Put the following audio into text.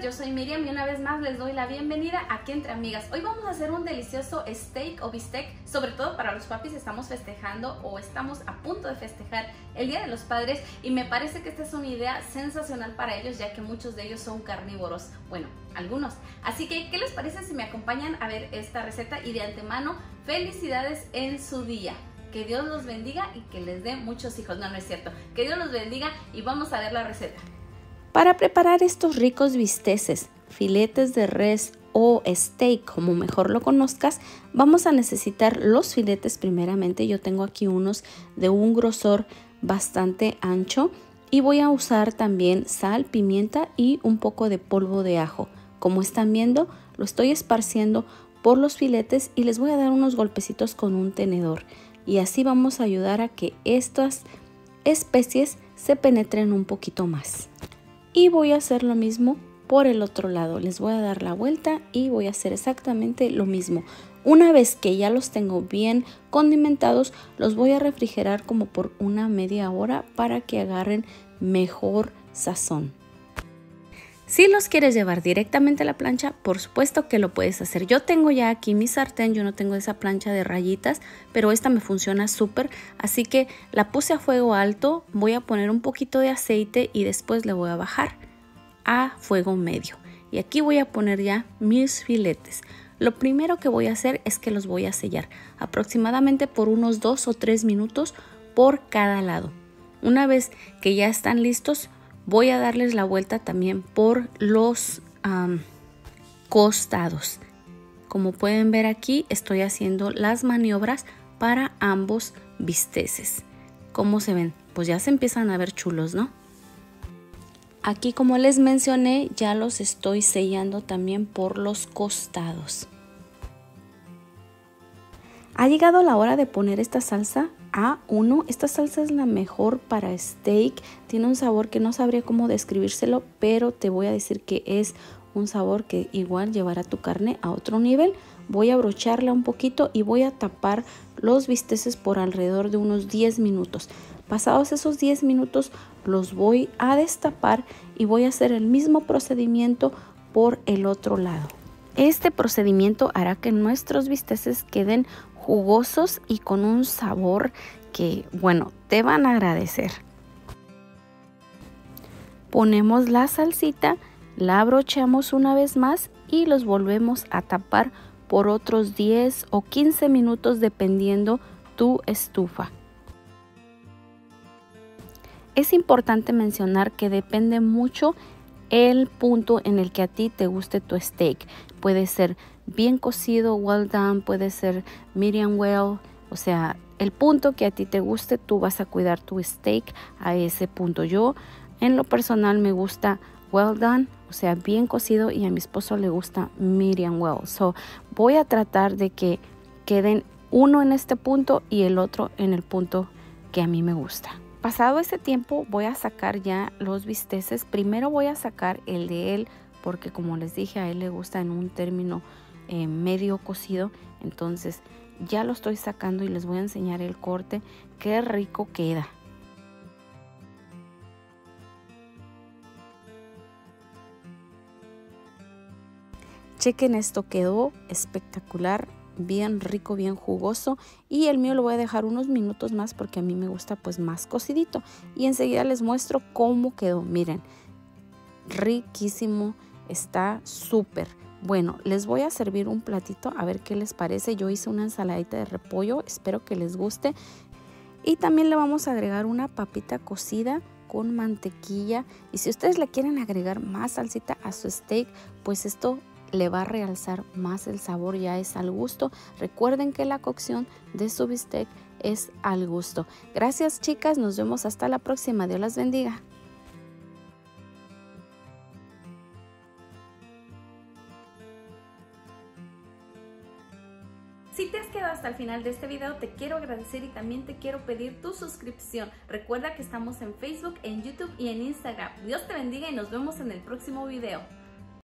Yo soy Miriam y una vez más les doy la bienvenida aquí entre amigas. Hoy vamos a hacer un delicioso steak o bistec, sobre todo para los papis estamos festejando o estamos a punto de festejar el Día de los Padres y me parece que esta es una idea sensacional para ellos ya que muchos de ellos son carnívoros, bueno, algunos. Así que, ¿qué les parece si me acompañan a ver esta receta y de antemano felicidades en su día? Que Dios los bendiga y que les dé muchos hijos. No, no es cierto. Que Dios los bendiga y vamos a ver la receta. Para preparar estos ricos bisteces, filetes de res o steak, como mejor lo conozcas, vamos a necesitar los filetes primeramente. Yo tengo aquí unos de un grosor bastante ancho y voy a usar también sal, pimienta y un poco de polvo de ajo. Como están viendo, lo estoy esparciendo por los filetes y les voy a dar unos golpecitos con un tenedor. Y así vamos a ayudar a que estas especies se penetren un poquito más y voy a hacer lo mismo por el otro lado. Les voy a dar la vuelta y voy a hacer exactamente lo mismo. Una vez que ya los tengo bien condimentados los voy a refrigerar como por una media hora para que agarren mejor sazón si los quieres llevar directamente a la plancha, por supuesto que lo puedes hacer. Yo tengo ya aquí mi sartén, yo no tengo esa plancha de rayitas, pero esta me funciona súper. Así que la puse a fuego alto, voy a poner un poquito de aceite y después le voy a bajar a fuego medio. Y aquí voy a poner ya mis filetes. Lo primero que voy a hacer es que los voy a sellar aproximadamente por unos 2 o 3 minutos por cada lado. Una vez que ya están listos, voy a darles la vuelta también por los costados. Como pueden ver aquí, estoy haciendo las maniobras para ambos bisteces. ¿Cómo se ven? Pues ya se empiezan a ver chulos, ¿no? Aquí como les mencioné, ya los estoy sellando también por los costados. Ha llegado la hora de poner esta salsa a1. Esta salsa es la mejor para steak. Tiene un sabor que no sabría cómo describírselo, pero te voy a decir que es un sabor que igual llevará tu carne a otro nivel. Voy a brocharla un poquito y voy a tapar los bisteces por alrededor de unos 10 minutos. Pasados esos 10 minutos los voy a destapar y voy a hacer el mismo procedimiento por el otro lado. Este procedimiento hará que nuestros bisteces queden jugosos y con un sabor que, bueno, te van a agradecer. Ponemos la salsita, la abrochamos una vez más y los volvemos a tapar por otros 10 o 15 minutos dependiendo tu estufa. Es importante mencionar que depende mucho el punto en el que a ti te guste tu steak. Puede ser bien cocido, well done, puede ser medium well, o sea, el punto que a ti te guste, tú vas a cuidar tu steak a ese punto. Yo en lo personal me gusta well done, o sea, bien cocido y a mi esposo le gusta medium well. So, voy a tratar de que queden uno en este punto y el otro en el punto que a mí me gusta. Pasado ese tiempo voy a sacar ya los bisteces. Primero voy a sacar el de él porque como les dije a él le gusta en un término eh, medio cocido. Entonces ya lo estoy sacando y les voy a enseñar el corte. Qué rico queda. Chequen esto, quedó espectacular, bien rico, bien jugoso y el mío lo voy a dejar unos minutos más porque a mí me gusta pues más cocidito y enseguida les muestro cómo quedó, miren, riquísimo, está súper. Bueno, les voy a servir un platito a ver qué les parece. Yo hice una ensaladita de repollo, espero que les guste. Y también le vamos a agregar una papita cocida con mantequilla. Y si ustedes le quieren agregar más salsita a su steak, pues esto le va a realzar más el sabor, ya es al gusto. Recuerden que la cocción de su bistec es al gusto. Gracias chicas, nos vemos hasta la próxima. Dios las bendiga. Si te has quedado hasta el final de este video, te quiero agradecer y también te quiero pedir tu suscripción. Recuerda que estamos en Facebook, en YouTube y en Instagram. Dios te bendiga y nos vemos en el próximo video.